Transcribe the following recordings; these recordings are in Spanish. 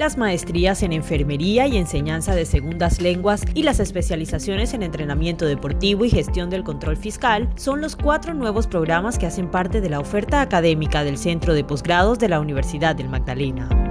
las maestrías en enfermería y enseñanza de segundas lenguas y las especializaciones en entrenamiento deportivo y gestión del control fiscal son los cuatro nuevos programas que hacen parte de la oferta académica del Centro de Posgrados de la Universidad del Magdalena.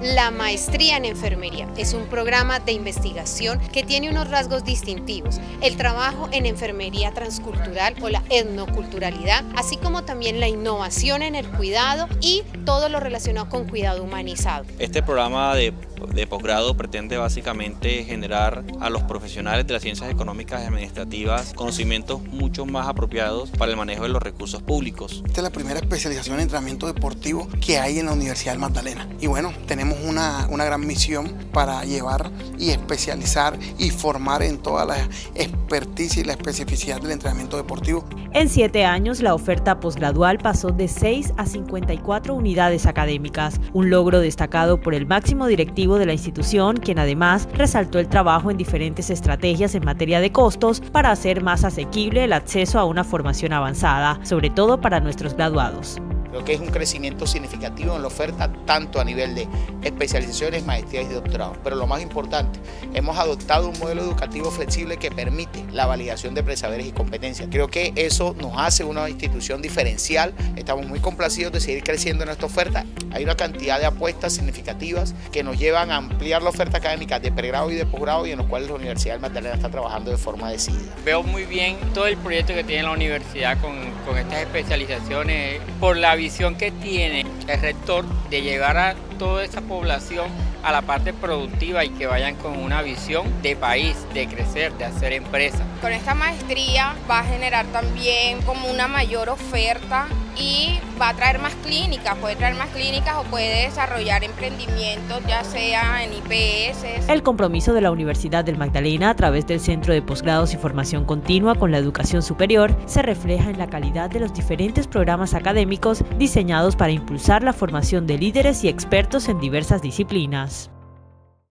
La maestría en enfermería es un programa de investigación que tiene unos rasgos distintivos. El trabajo en enfermería transcultural o la etnoculturalidad, así como también la innovación en el cuidado y todo lo relacionado con cuidado humanizado. Este programa de de posgrado pretende básicamente generar a los profesionales de las ciencias económicas y administrativas conocimientos mucho más apropiados para el manejo de los recursos públicos. Esta es la primera especialización en entrenamiento deportivo que hay en la Universidad del Magdalena. Y bueno, tenemos una, una gran misión para llevar y especializar y formar en toda la expertise y la especificidad del entrenamiento deportivo. En siete años, la oferta posgradual pasó de 6 a 54 unidades académicas, un logro destacado por el máximo directivo de la institución, quien además resaltó el trabajo en diferentes estrategias en materia de costos para hacer más asequible el acceso a una formación avanzada, sobre todo para nuestros graduados. Creo que es un crecimiento significativo en la oferta, tanto a nivel de especializaciones, maestrías y doctorados. Pero lo más importante, hemos adoptado un modelo educativo flexible que permite la validación de presaberes y competencias. Creo que eso nos hace una institución diferencial. Estamos muy complacidos de seguir creciendo en nuestra oferta. Hay una cantidad de apuestas significativas que nos llevan a ampliar la oferta académica de pregrado y de posgrado y en los cuales la Universidad del Magdalena está trabajando de forma decidida. Veo muy bien todo el proyecto que tiene la universidad con, con estas especializaciones por la visión que tiene el rector de llevar a toda esa población a la parte productiva y que vayan con una visión de país, de crecer, de hacer empresa. Con esta maestría va a generar también como una mayor oferta y va a traer más clínicas, puede traer más clínicas o puede desarrollar emprendimientos ya sea en IPS. El compromiso de la Universidad del Magdalena a través del Centro de Posgrados y Formación Continua con la educación superior se refleja en la calidad de los diferentes programas académicos diseñados para impulsar la formación de líderes y expertos en diversas disciplinas.